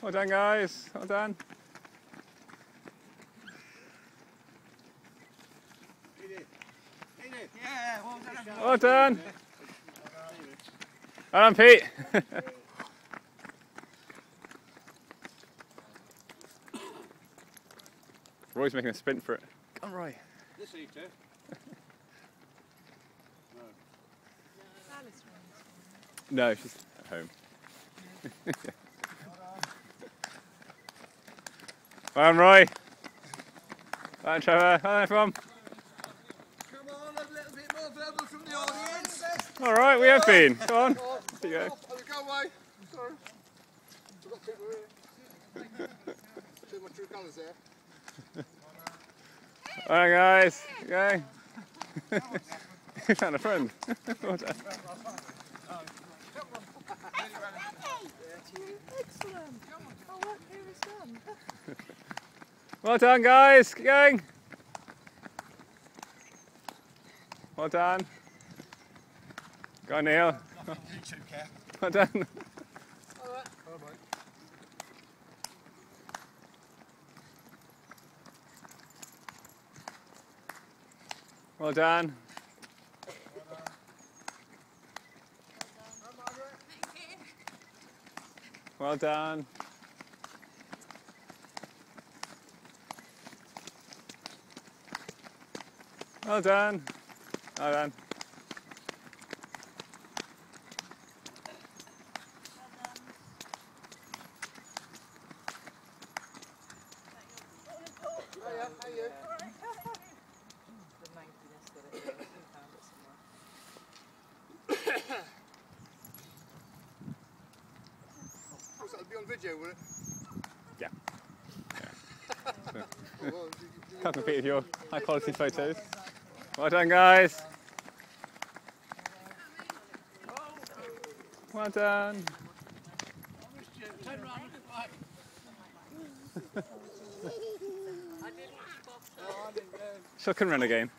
Well done, guys. Well done. Yeah, well done. Well done. Well done, Pete. Roy's making a sprint for it. Come Roy. This eater. No, she's at home. done, Roy. Well done, Trevor. Done, everyone. Come on, a little bit more verbal from the audience. All right, we have been. Go on. There you go. go away. Sorry. People here. Show my true colours there. All right, guys. Okay. you found a friend. well done. Excellent. Oh, look, here is done. Well done, guys. Keep going. Well done. Go on, Neil. Well done. All right. All right. Well done. Well done. Well done. Well done. Hiya, how you? The mankiness that it is. We found it somewhere. Oh, so it'll be on video, will it? Yeah. Well, you- you- Can't compete with your high quality photos. Well done, guys. Well done. I her. She'll come run again.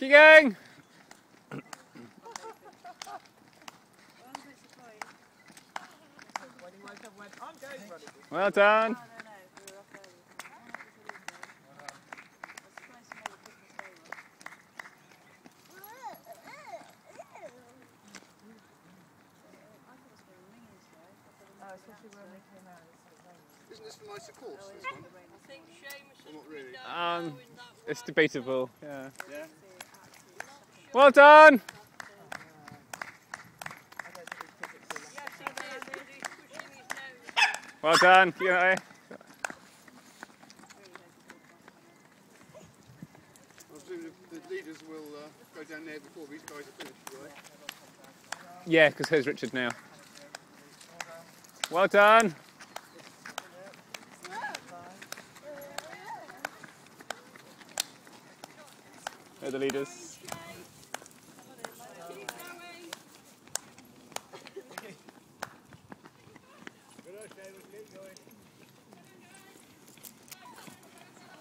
Maybe I wasn't was raining. Isn't this for nicer course, this one? I think Seamus Not really. Um, low in that It's debatable. Yeah. Yeah. Well done. Well done. I the, the leaders will uh, go down there before these guys are finished, right? Yeah, because here's Richard now. Well done. They're the leaders. Keep going. Well done. Hold on a minute, I got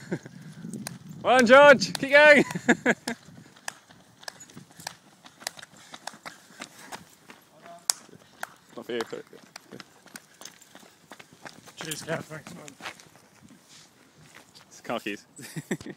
Well done, George. Keep going. Not for you. but- Cheers, Gav. Thanks, man. It's car keys.